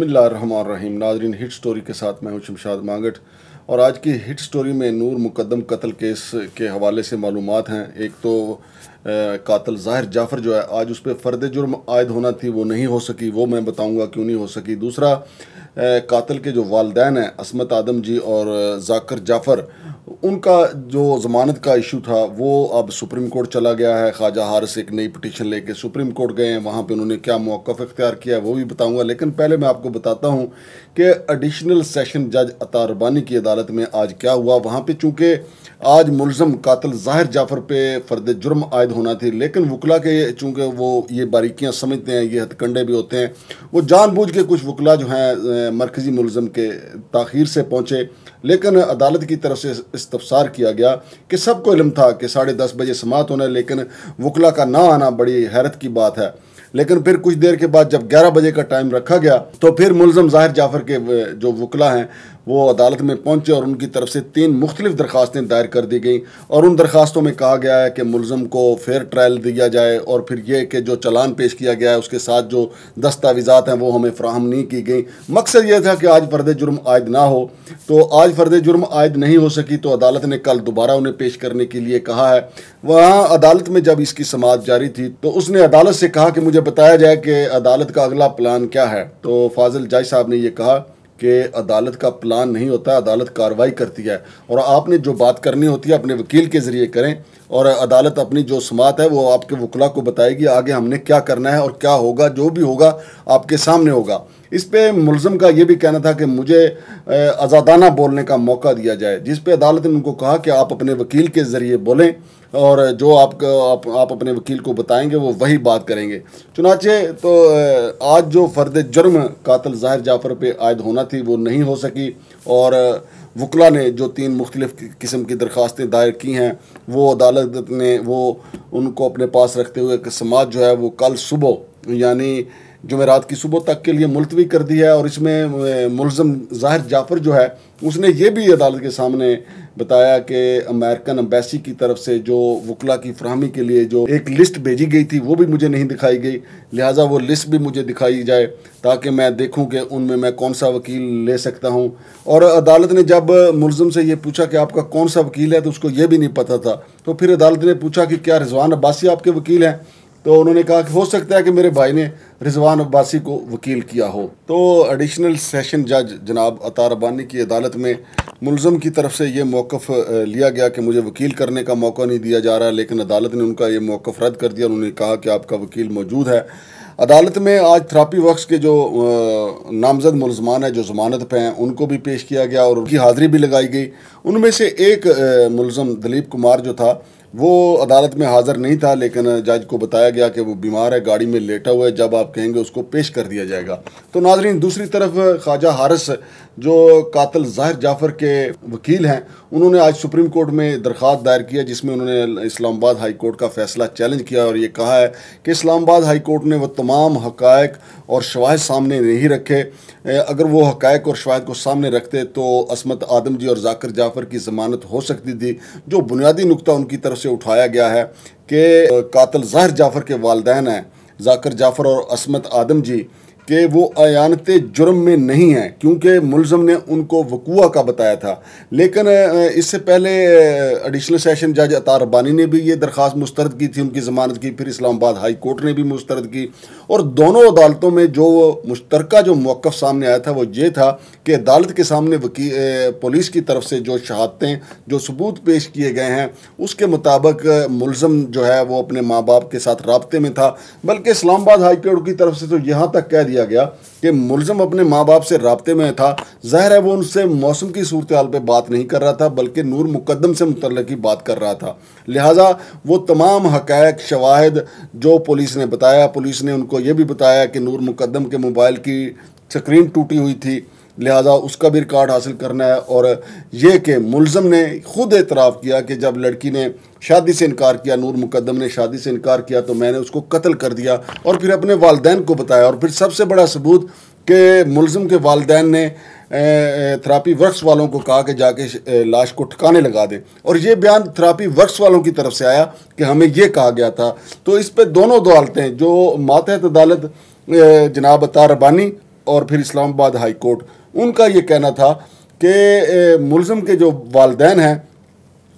बसमीम नाजरीन, hit story के साथ मैं हूँ शमशाद मांगट। और आज की हिट स्टोरी में नूर मुकदम कत्ल केस के हवाले से मालूम हैं। एक तो कातल ज़ाहिर जाफ़र जो है, आज उस पर फ़र्द जुर्म आयद होना थी, वो नहीं हो सकी, वो मैं बताऊँगा क्यों नहीं हो सकी। दूसरा कातल के जो वालदेन हैं, असमत आदम जी और जाकर जाफ़र उनका जो ज़मानत का इशू था, वो अब सुप्रीम कोर्ट चला गया है। ख्वाजा हारस एक नई पटिशन लेके सुप्रीम कोर्ट गए हैं। वहाँ पे उन्होंने क्या मौक़ अख्तियार किया वो भी बताऊँगा। लेकिन पहले मैं आपको बताता हूँ कि एडिशनल सेशन जज अतारबानी की अदालत में आज क्या हुआ। वहाँ पे चूँकि आज मुलम कातल ज़ाहिर जाफ़र पे फ़र्द जुर्म आयद होना थी, लेकिन वकला के चूँकि वो ये बारीकियाँ समझते हैं, ये हथकंडे भी होते हैं, वो जानबूझ के कुछ वकला जो हैं मरकज़ी मुलजम के तखिर से पहुँचे। लेकिन अदालत की तरफ़ से इस्तफसार किया गया कि सबको इलम था कि साढ़े दस बजे समात होना है, लेकिन वकला का ना आना बड़ी हैरत की बात है। लेकिन फिर कुछ देर के बाद जब 11 बजे का टाइम रखा गया तो फिर मुलम ज़ाहिर जाफ़र के जो वकला हैं वो अदालत में पहुँचे और उनकी तरफ़ से तीन मुख्तलिफ़ दरख्वास्तें दायर कर दी गई। और उन दरख्वास्तों में कहा गया है कि मुलजम को फेयर ट्रायल दिया जाए और फिर ये कि जो चलान पेश किया गया है, उसके साथ जो दस्तावेज़ात हैं, वो हमें फ्राहम नहीं की गई। मकसद ये था कि आज फ़र्द जुर्म आयद ना हो। तो आज फ़र्द जुर्म आयद नहीं हो सकी तो अदालत ने कल दोबारा उन्हें पेश करने के लिए कहा है। वहाँ अदालत में जब इसकी समात जारी थी तो उसने अदालत से कहा कि मुझे बताया जाए कि अदालत का अगला प्लान क्या है। तो फाजिल जाय साहब ने यह कहा कि अदालत का प्लान नहीं होता अदालत कार्रवाई करती है। और आपने जो बात करनी होती है, अपने वकील के ज़रिए करें और अदालत अपनी जो समात है, वो आपके वकला को बताएगी आगे हमने क्या करना है और क्या होगा, जो भी होगा आपके सामने होगा। इस पे मुलजम का ये भी कहना था कि मुझे आज़ादाना बोलने का मौका दिया जाए जिस पे अदालत ने उनको कहा कि आप अपने वकील के ज़रिए बोलें और जो आप आप, आप अपने वकील को बताएँगे वो वही बात करेंगे। चुनाचे तो आज जो फ़र्द जुर्म कातल ज़ाहिर जाफ़र पे आयद होना थी वो नहीं हो सकी और वकला ने जो तीन मुख्तलिफ़ किस्म की दरख्वास्तें दायर की हैं वो अदालत ने वो उनको अपने पास रखते हुए समाज जो है वो कल सुबह यानी जुमेरात की सुबह तक के लिए मुलतवी कर दी है और इसमें मुलजम ज़ाहिर जाफ़र जो है, उसने ये भी अदालत के सामने बताया कि अमेरिकन अम्बेसी की तरफ़ से जो वकला की फ्राहमी के लिए जो एक लिस्ट भेजी गई थी, वो भी मुझे नहीं दिखाई गई। लिहाजा वो लिस्ट भी मुझे दिखाई जाए, ताकि मैं देखूँ कि उनमें मैं कौन सा वकील ले सकता हूँ। और अदालत ने जब मुलजम से ये पूछा कि आपका कौन सा वकील है तो उसको ये भी नहीं पता था। तो फिर अदालत ने पूछा कि क्या रिजवान अब्बासी आपके वकील हैं? तो उन्होंने कहा कि हो सकता है कि मेरे भाई ने रिजवान अब्बासी को वकील किया हो। तो एडिशनल सेशन जज जनाब अतार अबानी की अदालत में मुलजम की तरफ़ से ये मौक़ लिया गया कि मुझे वकील करने का मौका नहीं दिया जा रहा, लेकिन अदालत ने उनका ये मौक़ रद्द कर दिया उन्होंने कहा कि आपका वकील मौजूद है। अदालत में आज थ्रापी वक्स के जो नामजद मुलजमान है, जो ज़मानत पे हैं, उनको भी पेश किया गया और उनकी हाज़िरी भी लगाई गई। उनमें से एक मुलजम दलीप कुमार जो था वो अदालत में हाज़िर नहीं था, लेकिन जज को बताया गया कि वो बीमार है, गाड़ी में लेटा हुआ है, जब आप कहेंगे उसको पेश कर दिया जाएगा। तो नाजरीन, दूसरी तरफ़ ख्वाजा हारस जो कातल ज़ाहिर जाफ़र के वकील हैं, उन्होंने आज सुप्रीम कोर्ट में दरख्वास्त दायर किया, जिसमें उन्होंने इस्लामाबाद हाई कोर्ट का फ़ैसला चैलेंज किया और ये कहा है कि इस्लामाबाद हाई कोर्ट ने वह तमाम हकायक और शवाहद सामने नहीं रखे। अगर वो हकायक और शवाहद को सामने रखते तो असमत आदम जी और जाकर जाफ़र की ज़मानत हो सकती थी, जो बुनियादी नुकता उनकी तरफ़ से उठाया गया है कि कातल ज़ाहिर जाफ़र के वालदेन हैं। जाकर जाफ़र और असमत आदम जी कि वो अयानत जुर्म में नहीं है, क्योंकि मुलजम ने उनको वकूआ का बताया था। लेकिन इससे पहले एडिशनल सेशन जज अतार बानी ने भी ये दरख्वास्त मुस्तरद की थी, उनकी ज़मानत की, फिर इस्लामाबाद हाई कोर्ट ने भी मुस्तरद की। और दोनों अदालतों में जो मुश्तर जो मौक़ सामने आया था, वो ये था कि अदालत के सामने वकी पुलिस की तरफ़ से जो शहादतें, जो सबूत पेश किए गए हैं, उसके मुताबिक मुलजम जो है, वो अपने माँ बाप के साथ रबते में था। बल्कि इस्लामाबाद हाई कोर्ट की तरफ़ से तो यहाँ तक कह गया कि मुलजम अपने माँ बाप से रबते में था। ज़ाहिर है वो उनसे मौसम की सूरत हाल पर बात नहीं कर रहा था, बल्कि नूर मुकदम से मुतल की बात कर रहा था। लिहाजा वो तमाम हकैक शवाहद जो पुलिस ने बताया, पुलिस ने उनको ये भी बताया कि नूर मुकदम के मोबाइल की स्क्रीन टूटी हुई थी। लिहाजा उसका भी रिकॉर्ड हासिल करना है। और ये कि मुलजम ने खुद एतराफ़ किया कि जब लड़की ने शादी से इनकार किया, नूर मुकदम ने शादी से इनकार किया तो मैंने उसको कत्ल कर दिया और फिर अपने वालदेन को बताया। और फिर सबसे बड़ा सबूत कि मुलम के वालदेन ने थेरापी वर्क्स वालों को कहा कि जाके लाश को ठिकाने लगा दें। और ये बयान थेरापी वर्क्स वालों की तरफ़ से आया कि हमें ये कहा गया था। तो इस पर दोनों अदालतें जो मातहत अदालत जनाब तारबानी और फिर इस्लामाबाद हाई कोर्ट, उनका ये कहना था कि मुलजम के जो वालदेन हैं,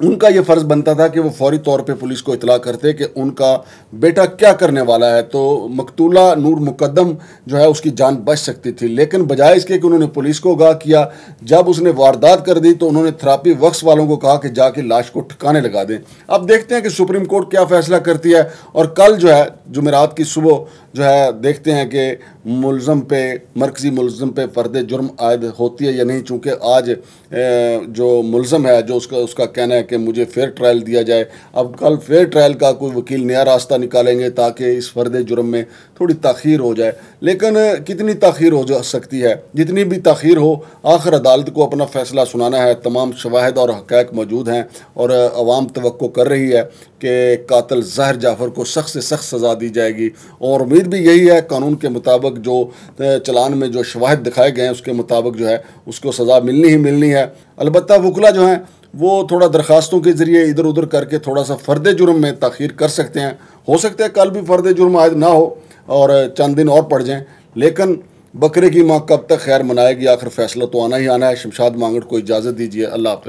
उनका ये फ़र्ज़ बनता था कि वो फौरी तौर पे पुलिस को इतला करते कि उनका बेटा क्या करने वाला है। तो मकतूला नूर मुकदम जो है, उसकी जान बच सकती थी। लेकिन बजाय इसके कि उन्होंने पुलिस को आगाह किया, जब उसने वारदात कर दी तो उन्होंने थ्रापी वक्स वालों को कहा कि जाके लाश को ठिकाने लगा दें। अब देखते हैं कि सुप्रीम कोर्ट क्या फ़ैसला करती है, और कल जो है, जुमेरात की सुबह जो है, देखते हैं कि मुलज़म पे, मरकज़ी मुलम पे फ़र्द जुर्म आयद होती है या नहीं? चूँकि आज जो मुलम है, जो उसका उसका कहना है कि मुझे फेयर ट्रायल दिया जाए। अब कल फेयर ट्रायल का कोई वकील नया रास्ता निकालेंगे ताकि इस फ़र्द जुर्म में थोड़ी तखीर हो जाए। लेकिन, कितनी तखीर हो जा सकती है? जितनी भी तखीर हो, आखिर अदालत को अपना फ़ैसला सुनाना है। तमाम शवाहद और हक़ मौजूद हैं और आवाम तो कर रही है कि कातल ज़ाहिर जाफ़र को सख्त से सख्त सज़ा दी जाएगी। और उम्मीद भी यही है, कानून के मुताबिक जो चलान में जो शवाहद दिखाए गए हैं, उसके मुताबिक जो है, उसको सज़ा मिलनी ही मिलनी है। अलबत् वकला जो हैं, वो थोड़ा दरख्वास्तों के ज़रिए इधर उधर करके थोड़ा सा फ़र्द जुर्म में तखीर कर सकते हैं। हो सकता है कल भी फ़र्द जुर्म आयद ना हो और चंद दिन और पड़ जाएँ, लेकिन बकरे की माँ कब तक खैर मनाएगी? आखिर फैसला तो आना ही आना है। शमशाद मांगट को इजाज़त दीजिए। अल्लाह हाफ़